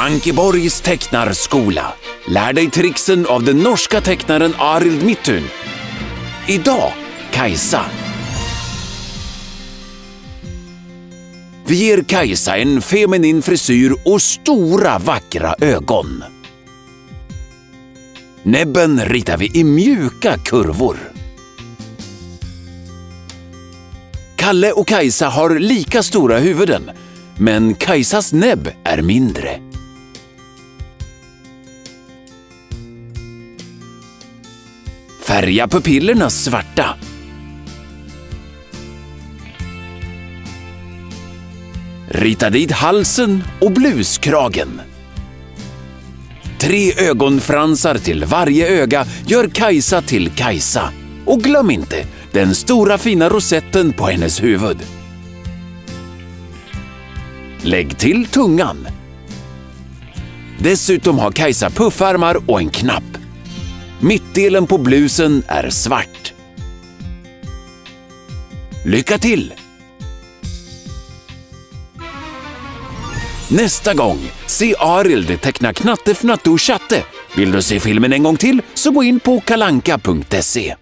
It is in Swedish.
Ankeborgs tecknarskola. Lär dig trixen av den norska tecknaren Arild Mittun. Idag Kajsa. Vi ger Kajsa en feminin frisyr och stora vackra ögon. Näbben ritar vi i mjuka kurvor. Kalle och Kajsa har lika stora huvuden, men Kajsas näbb är mindre. Färga pupillerna svarta. Rita dit halsen och bluskragen. Tre ögonfransar till varje öga gör Kajsa till Kajsa. Och glöm inte den stora fina rosetten på hennes huvud. Lägg till tungan. Dessutom har Kajsa puffarmar och en knapp. Mittdelen på blusen är svart. Lycka till! Nästa gång, se Arild teckna Knatte Fnatte och Chatte. Vill du se filmen en gång till så gå in på kalanka.se.